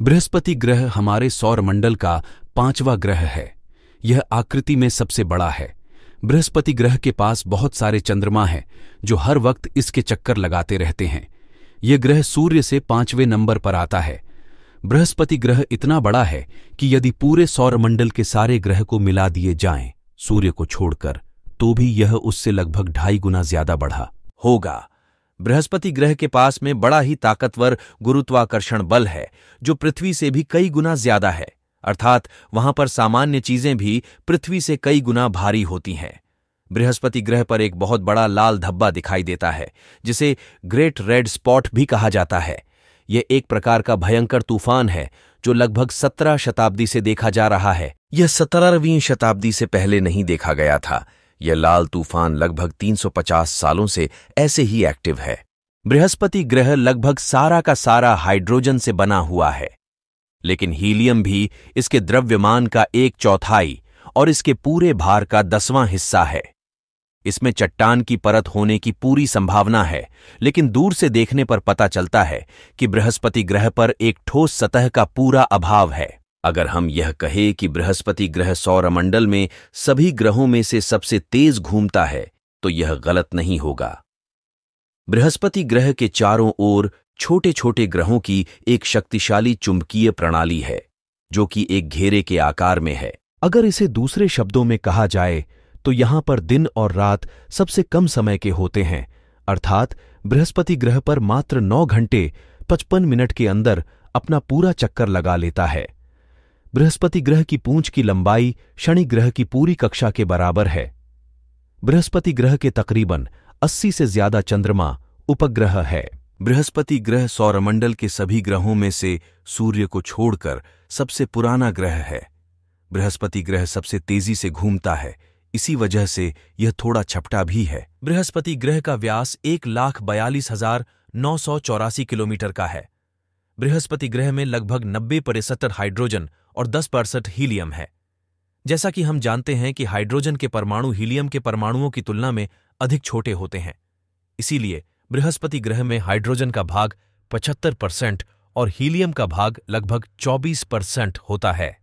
बृहस्पति ग्रह हमारे सौर मंडल का पांचवा ग्रह है। यह आकृति में सबसे बड़ा है। बृहस्पति ग्रह के पास बहुत सारे चंद्रमा हैं जो हर वक्त इसके चक्कर लगाते रहते हैं। यह ग्रह सूर्य से पाँचवें नंबर पर आता है। बृहस्पति ग्रह इतना बड़ा है कि यदि पूरे सौरमंडल के सारे ग्रह को मिला दिए जाएँ, सूर्य को छोड़कर तो भी यह उससे लगभग ढाई गुना ज़्यादा बढ़ा होगा। बृहस्पति ग्रह के पास में बड़ा ही ताकतवर गुरुत्वाकर्षण बल है, जो पृथ्वी से भी कई गुना ज़्यादा है, अर्थात वहाँ पर सामान्य चीज़ें भी पृथ्वी से कई गुना भारी होती हैं। बृहस्पति ग्रह पर एक बहुत बड़ा लाल धब्बा दिखाई देता है, जिसे ग्रेट रेड स्पॉट भी कहा जाता है। यह एक प्रकार का भयंकर तूफ़ान है, जो लगभग सत्रह शताब्दी से देखा जा रहा है। यह सत्रहवीं शताब्दी से पहले नहीं देखा गया था। यह लाल तूफ़ान लगभग 350 सालों से ऐसे ही एक्टिव है। बृहस्पति ग्रह लगभग सारा का सारा हाइड्रोजन से बना हुआ है। लेकिन हीलियम भी इसके द्रव्यमान का एक चौथाई और इसके पूरे भार का दसवां हिस्सा है। इसमें चट्टान की परत होने की पूरी संभावना है, लेकिन दूर से देखने पर पता चलता है कि बृहस्पति ग्रह पर एक ठोस सतह का पूरा अभाव है। अगर हम यह कहें कि बृहस्पति ग्रह सौरमंडल में सभी ग्रहों में से सबसे तेज घूमता है तो यह गलत नहीं होगा। बृहस्पति ग्रह के चारों ओर छोटे छोटे ग्रहों की एक शक्तिशाली चुंबकीय प्रणाली है, जो कि एक घेरे के आकार में है। अगर इसे दूसरे शब्दों में कहा जाए तो यहाँ पर दिन और रात सबसे कम समय के होते हैं, अर्थात बृहस्पति ग्रह पर मात्र नौ घंटे पचपन मिनट के अंदर अपना पूरा चक्कर लगा लेता है। बृहस्पति ग्रह की पूंछ की लंबाई शनि ग्रह की पूरी कक्षा के बराबर है। बृहस्पति ग्रह के तकरीबन 80 से ज़्यादा चंद्रमा उपग्रह है। बृहस्पति ग्रह सौरमंडल के सभी ग्रहों में से सूर्य को छोड़कर सबसे पुराना ग्रह है। बृहस्पति ग्रह सबसे तेज़ी से घूमता है इसी वजह से यह थोड़ा छपटा भी है। बृहस्पति ग्रह का व्यास एक लाख बयालीस हज़ार नौ सौ चौरासी किलोमीटर का है। बृहस्पति ग्रह में लगभग नब्बे प्रतिशत हाइड्रोजन और दस परसेंट हीलियम है। जैसा कि हम जानते हैं कि हाइड्रोजन के परमाणु हीलियम के परमाणुओं की तुलना में अधिक छोटे होते हैं। इसीलिए बृहस्पति ग्रह में हाइड्रोजन का भाग पचहत्तर परसेंट और हीलियम का भाग लगभग चौबीस परसेंट होता है।